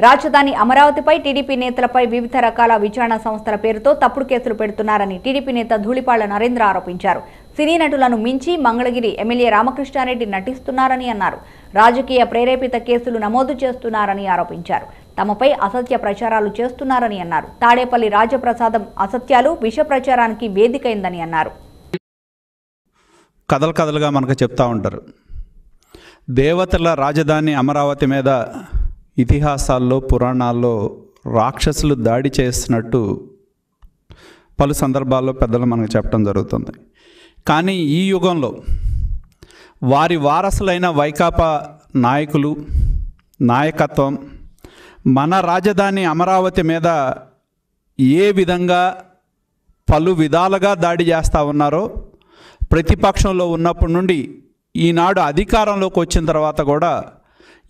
రాజధాని అమరావతిపై టీడీపీ నేతలపై వివిధ రకాల విచారణ సంస్థల పేరుతో తప్పుడు కేసులు పెడుతున్నారని టీడీపీ నేత ధూళిపాళ్ళ నరేంద్ర ఆరోపించారు. సినీ నటులను మించి మంగళగిరి ఎమ్మెల్యే రామకృష్ణారెడ్డి నటిస్తున్నారని అన్నారు. రాజకీయ ప్రేరేపిత కేసులు నమోదు చేస్తున్నారని ఆరోపించారు. తమపై అసత్య ప్రచారాలు చేస్తున్నారని అన్నారు. తాడేపల్లి రాజప్రసాదం అసత్యాలు విష ప్రచారానికి వేదికైందని అన్నారు. కథలు కథలుగా మనకు చెప్తా ఉంటారు. దేవతల రాజధాని అమరావతి మీద ఇతిహాసాల్లో పురాణాల్లో రాక్షసులు దాడి చేసినట్టు పలు సందర్భాల్లో పెద్దలు మనకు చెప్పడం జరుగుతుంది. కానీ ఈ యుగంలో వారి వారసులైన వైకాపా నాయకులు నాయకత్వం మన రాజధాని అమరావతి మీద ఏ విధంగా పలు విధాలుగా దాడి చేస్తూ ఉన్నారో ప్రతిపక్షంలో ఉన్నప్పటి నుండి ఈనాడు అధికారంలోకి వచ్చిన తర్వాత కూడా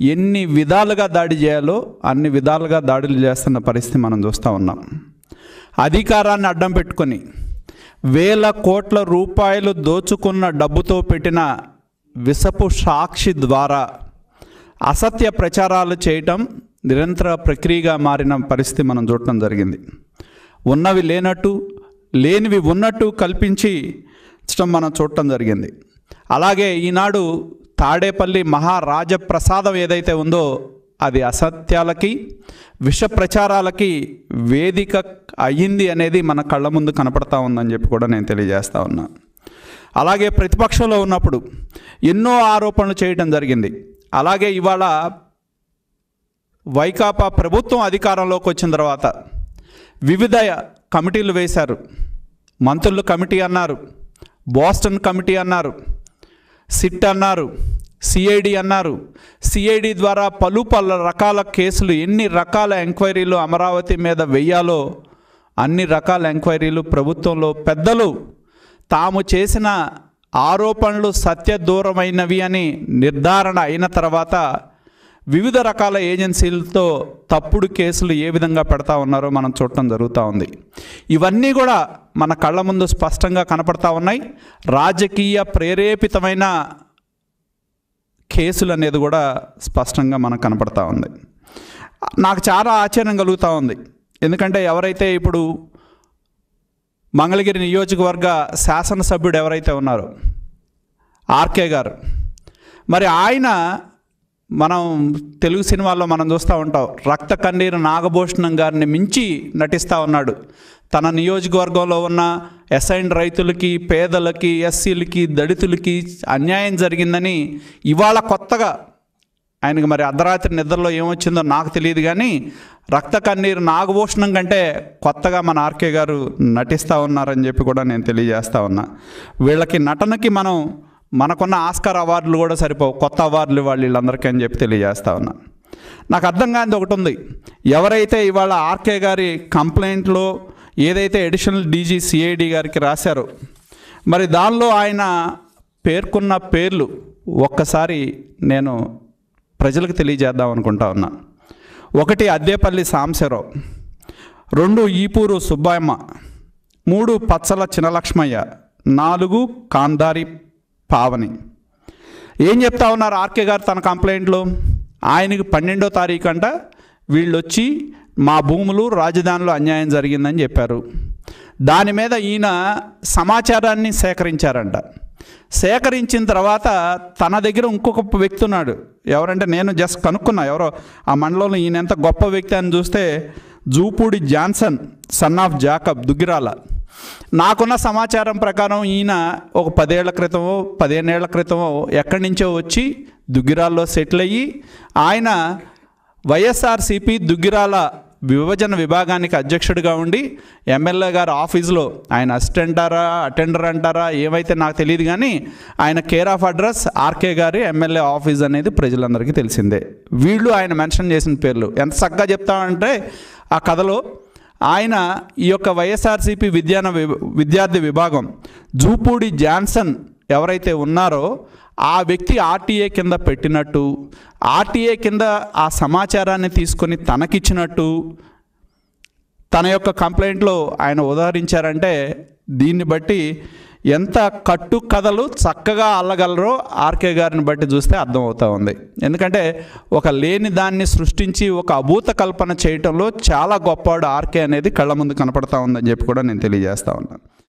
ఎన్ని విధాలుగా దాడి చేయాలో అన్ని విధాలుగా దాడులు చేస్తున్న పరిస్థితి మనం చూస్తూ ఉన్నాం. అధికారాన్ని అడ్డం పెట్టుకొని వేల కోట్ల రూపాయలు దోచుకున్న డబ్బుతో పెట్టిన విసపు సాక్షి ద్వారా అసత్య ప్రచారాలు చేయటం నిరంతర ప్రక్రియగా మారిన పరిస్థితి మనం చూడటం జరిగింది. ఉన్నవి లేనట్టు లేనివి ఉన్నట్టు కల్పించి మనం చూడటం జరిగింది. అలాగే ఈనాడు తాడేపల్లి మహారాజప్రసాదం ఏదైతే ఉందో అది అసత్యాలకి విష ప్రచారాలకి వేదిక అయ్యింది అనేది మన కళ్ళ ముందు కనపడతా ఉందని చెప్పి కూడా నేను తెలియజేస్తా ఉన్నా. అలాగే ప్రతిపక్షంలో ఉన్నప్పుడు ఎన్నో ఆరోపణలు చేయడం జరిగింది. అలాగే ఇవాళ వైకాపా ప్రభుత్వం అధికారంలోకి వచ్చిన తర్వాత వివిధ కమిటీలు వేశారు. మంత్రులు కమిటీ అన్నారు బోస్టన్ కమిటీ అన్నారు సిట్ అన్నారు సిఐడి అన్నారు. సిఐడి ద్వారా పలు పలు రకాల కేసులు ఎన్ని రకాల ఎంక్వైరీలు అమరావతి మీద వెయ్యాలో అన్ని రకాల ఎంక్వైరీలు ప్రభుత్వంలో పెద్దలు. తాము చేసిన ఆరోపణలు సత్యదూరమైనవి అని నిర్ధారణ అయిన తర్వాత వివిధ రకాల ఏజెన్సీలతో తప్పుడు కేసులు ఏ విధంగా పెడతా ఉన్నారో మనం చూడటం జరుగుతూ ఉంది. ఇవన్నీ కూడా మన కళ్ళ ముందు స్పష్టంగా కనపడతా ఉన్నాయి. రాజకీయ ప్రేరేపితమైన కేసులు అనేది కూడా స్పష్టంగా మనకు కనపడతా ఉంది. నాకు చాలా ఆశ్చర్యం కలుగుతూ ఉంది. ఎందుకంటే ఎవరైతే ఇప్పుడు మంగళగిరి నియోజకవర్గ శాసనసభ్యుడు ఎవరైతే ఉన్నారో ఆర్కే గారు మరి ఆయన మనం తెలుగు సినిమాల్లో మనం చూస్తూ ఉంటాం. రక్త కన్నీరు నాగభూషణం గారిని మించి నటిస్తూ ఉన్నాడు. తన నియోజకవర్గంలో ఉన్న అసైన్డ్ రైతులకి పేదలకి ఎస్సీలకి దళితులకి అన్యాయం జరిగిందని ఇవాళ కొత్తగా ఆయనకి మరి అర్ధరాత్రి నిద్రలో ఏమొచ్చిందో నాకు తెలియదు కానీ రక్త కన్నీరు నాగభూషణం కంటే కొత్తగా మన ఆర్కే గారు నటిస్తూ ఉన్నారని చెప్పి కూడా నేను తెలియజేస్తా ఉన్నా. వీళ్ళకి నటనకి మనం మనకున్న ఆస్కార్ అవార్డులు కూడా సరిపోవు. కొత్త అవార్డులు వాళ్ళు వీళ్ళందరికీ అని చెప్పి తెలియజేస్తా ఉన్నాను నాకు అర్థం కానిది ఒకటి ఉంది. ఎవరైతే ఇవాళ ఆర్కే గారి కంప్లైంట్లో ఏదైతే అడిషనల్ డీజీ సిఐడి గారికి రాశారో మరి దానిలో ఆయన పేర్కొన్న పేర్లు ఒక్కసారి నేను ప్రజలకు తెలియజేద్దాం అనుకుంటా ఉన్నా. ఒకటి అద్దేపల్లి సాంబశివరావు రెండు ఈపూరు సుబ్బాయమ్మ మూడు పచ్చల చినలక్ష్మయ్య నాలుగు కాందారి పావని ఏం చెప్తా ఉన్నారు ఆర్కే గారు తన కంప్లైంట్లో? ఆయనకి పన్నెండో తారీఖు అంట వీళ్ళు వచ్చి మా భూములు రాజధానిలో అన్యాయం జరిగిందని చెప్పారు. దాని మీద ఈయన సమాచారాన్ని సేకరించారంట. సేకరించిన తర్వాత తన దగ్గర ఇంకొక వ్యక్తి ఉన్నాడు. ఎవరంటే నేను జస్ట్ కనుక్కున్నా. ఎవరో ఆ మండలంలో ఈయన ఎంత గొప్ప వ్యక్తి అని చూస్తే Jupudi Johnson son of Jacob Duggirala. నాకున్న సమాచారం ప్రకారం ఈయన ఒక పదేళ్ళ క్రితమో పదిహేనేళ్ళ క్రితమో ఎక్కడి నుంచో వచ్చి దుగ్గిరాల్లో సెటిల్ అయ్యి ఆయన వైఎస్ఆర్సిపి దుగ్గిరాల విభజన విభాగానికి అధ్యక్షుడిగా ఉండి ఎమ్మెల్యే గారి ఆఫీసులో ఆయన అసిస్టెంటారా అటెండర్ అంటారా ఏమైతే నాకు తెలియదు కానీ ఆయన కేర్ ఆఫ్ అడ్రస్ ఆర్కే గారి ఎమ్మెల్యే ఆఫీస్ అనేది ప్రజలందరికీ తెలిసిందే. వీళ్ళు ఆయన మెన్షన్ చేసిన పేర్లు. ఎంత చక్కగా చెప్తామంటే ఆ కథలో ఆయన ఈ యొక్క వైఎస్ఆర్సీపీ విద్యాన విద్యార్థి విభాగం జూపూడి జాన్సన్ ఎవరైతే ఉన్నారో ఆ వ్యక్తి ఆర్టీఏ కింద పెట్టినట్టు ఆర్టీఏ కింద ఆ సమాచారాన్ని తీసుకొని తనకిచ్చినట్టు తన యొక్క కంప్లైంట్లో ఆయన ఉదహరించారంటే దీన్ని బట్టి ఎంత కట్టు కథలు చక్కగా అల్లగలరో ఆర్కే గారిని బట్టి చూస్తే అర్థమవుతూ ఉంది. ఎందుకంటే ఒక లేని దాన్ని సృష్టించి ఒక అభూత కల్పన చేయటంలో చాలా గొప్పవాడు ఆర్కే అనేది కళ్ళ ముందు కనపడతా ఉందని చెప్పి కూడా నేను తెలియజేస్తా ఉన్నాను.